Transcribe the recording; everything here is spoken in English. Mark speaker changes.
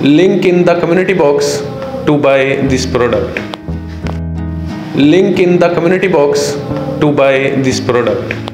Speaker 1: link in the community box to buy this product. Link in the community box to buy this product.